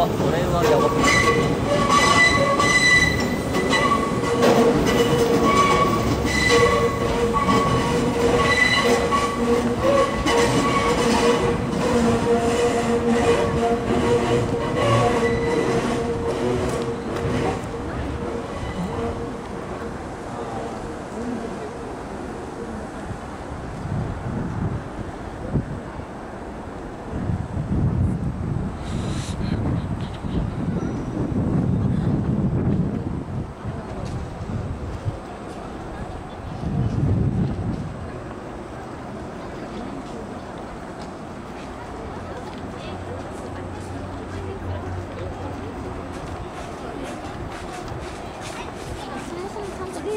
와.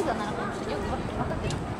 ーザーなのよく分かって